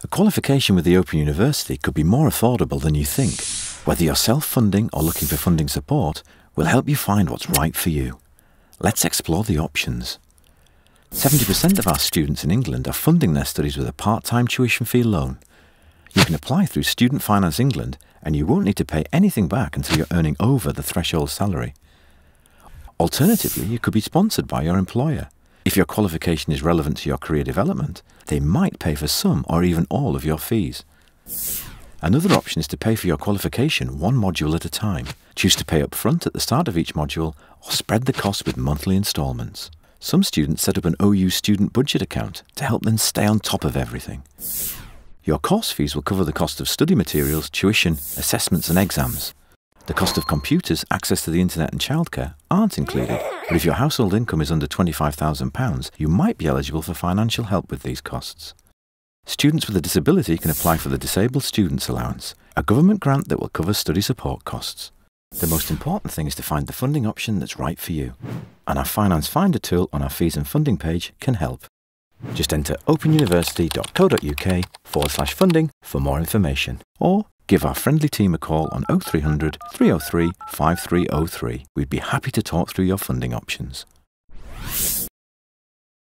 A qualification with the Open University could be more affordable than you think. Whether you're self-funding or looking for funding support, we'll help you find what's right for you. Let's explore the options. 70% of our students in England are funding their studies with a part-time tuition fee loan. You can apply through Student Finance England and you won't need to pay anything back until you're earning over the threshold salary. Alternatively, you could be sponsored by your employer. If your qualification is relevant to your career development, they might pay for some or even all of your fees. Another option is to pay for your qualification one module at a time. Choose to pay up front at the start of each module or spread the cost with monthly instalments. Some students set up an OU student budget account to help them stay on top of everything. Your course fees will cover the cost of study materials, tuition, assessments and exams. The cost of computers, access to the internet and childcare aren't included, but if your household income is under £25,000, you might be eligible for financial help with these costs. Students with a disability can apply for the Disabled Students Allowance, a government grant that will cover study support costs. The most important thing is to find the funding option that's right for you. And our Finance Finder tool on our fees and funding page can help. Just enter openuniversity.co.uk forward slash funding for more information. Or give our friendly team a call on 0300 303 5303. We'd be happy to talk through your funding options.